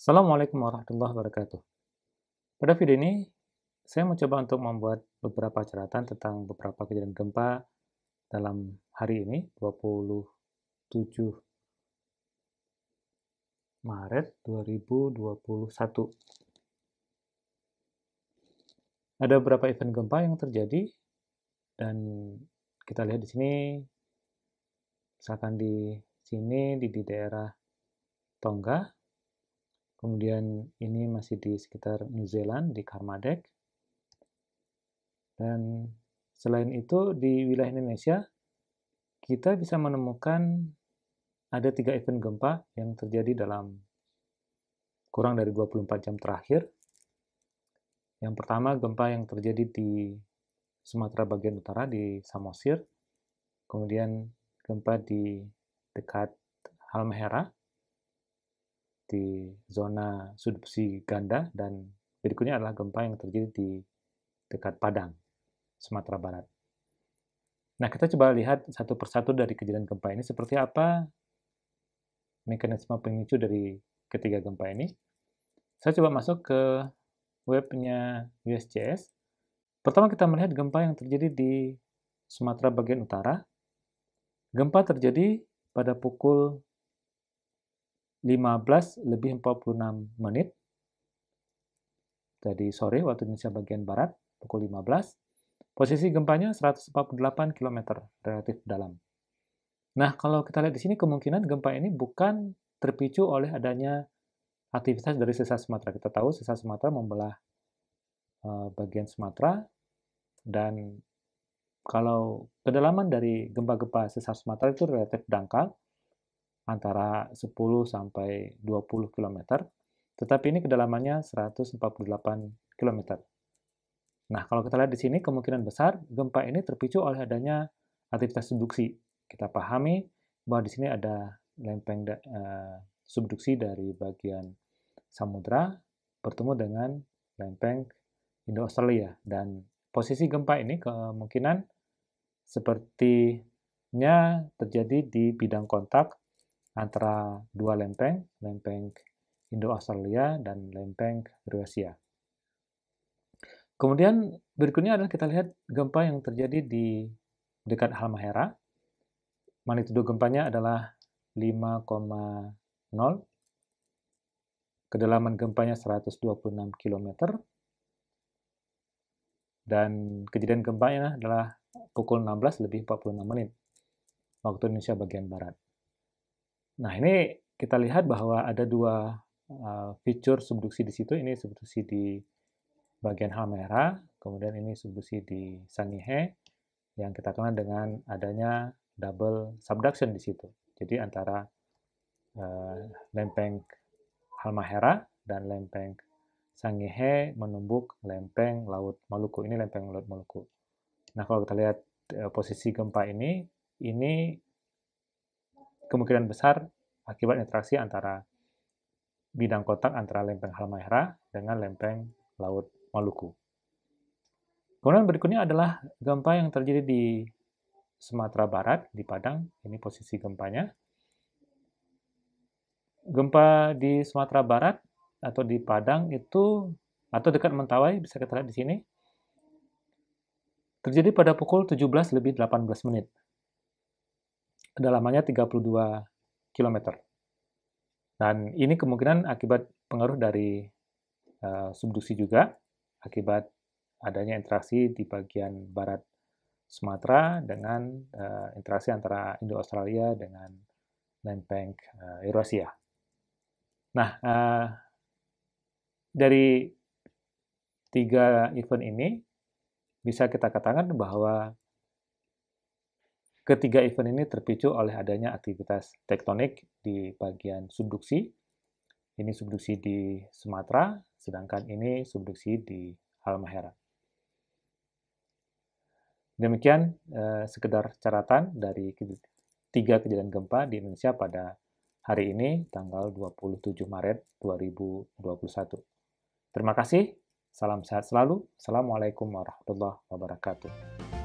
Assalamualaikum warahmatullahi wabarakatuh. Pada video ini, saya mencoba untuk membuat beberapa catatan tentang beberapa kejadian gempa dalam hari ini, 27 Maret 2021. Ada beberapa event gempa yang terjadi, dan kita lihat di sini, misalkan di sini, di, di daerah Tonga, Kemudian ini masih di sekitar New Zealand, di Carmadec. Dan selain itu, di wilayah Indonesia, kita bisa menemukan ada tiga event gempa yang terjadi dalam kurang dari 24 jam terakhir. Yang pertama, gempa yang terjadi di Sumatera bagian utara, di Samosir. Kemudian gempa di dekat Halmahera, di zona subduksi ganda dan berikutnya adalah gempa yang terjadi di dekat Padang, Sumatera Barat. Nah, kita coba lihat satu persatu dari kejadian gempa ini seperti apa mekanisme pemicu dari ketiga gempa ini. Saya coba masuk ke webnya USGS. Pertama kita melihat gempa yang terjadi di Sumatera bagian utara. Gempa terjadi pada pukul 15 lebih 46 menit. Tadi sore waktu Indonesia bagian barat pukul 15 posisi gempanya 148 km relatif dalam. Nah kalau kita lihat di sini kemungkinan gempa ini bukan terpicu oleh adanya aktivitas dari sesar Sumatera. Kita tahu sesar Sumatera membelah uh, bagian Sumatera. Dan kalau kedalaman dari gempa-gempa sesar Sumatera itu relatif dangkal antara 10 sampai 20 km, tetapi ini kedalamannya 148 km. Nah, kalau kita lihat di sini, kemungkinan besar gempa ini terpicu oleh adanya aktivitas subduksi. Kita pahami bahwa di sini ada lempeng uh, subduksi dari bagian samudra bertemu dengan lempeng Indo-Australia. Dan posisi gempa ini kemungkinan sepertinya terjadi di bidang kontak antara dua lempeng, lempeng Indo-Australia dan lempeng Eurasia. Kemudian berikutnya adalah kita lihat gempa yang terjadi di dekat Halmahera. Magnitudo gempanya adalah 5,0. Kedalaman gempanya 126 km. Dan kejadian gempanya adalah pukul 16 lebih 46 menit waktu Indonesia bagian barat. Nah, ini kita lihat bahwa ada dua uh, fitur subduksi di situ. Ini subduksi di bagian Halmahera, kemudian ini subduksi di Sangihe, yang kita kenal dengan adanya double subduction di situ. Jadi antara uh, lempeng Halmahera dan lempeng Sangihe menumbuk lempeng Laut Maluku. Ini lempeng Laut Maluku. Nah, kalau kita lihat uh, posisi gempa ini, ini kemungkinan besar akibat interaksi antara bidang kotak antara lempeng Halmahera dengan lempeng Laut Maluku. Kemudian berikutnya adalah gempa yang terjadi di Sumatera Barat, di Padang. Ini posisi gempanya. Gempa di Sumatera Barat atau di Padang itu, atau dekat Mentawai, bisa kita lihat di sini, terjadi pada pukul 17 lebih 18 menit kedalamannya 32 km. Dan ini kemungkinan akibat pengaruh dari uh, subduksi juga, akibat adanya interaksi di bagian barat Sumatera dengan uh, interaksi antara Indo-Australia dengan lempeng uh, Eurasia. Nah, uh, dari tiga event ini bisa kita katakan bahwa Ketiga event ini terpicu oleh adanya aktivitas tektonik di bagian subduksi. Ini subduksi di Sumatera, sedangkan ini subduksi di Halmahera. Demikian eh, sekedar catatan dari tiga kejadian gempa di Indonesia pada hari ini, tanggal 27 Maret 2021. Terima kasih, salam sehat selalu. Assalamualaikum warahmatullahi wabarakatuh.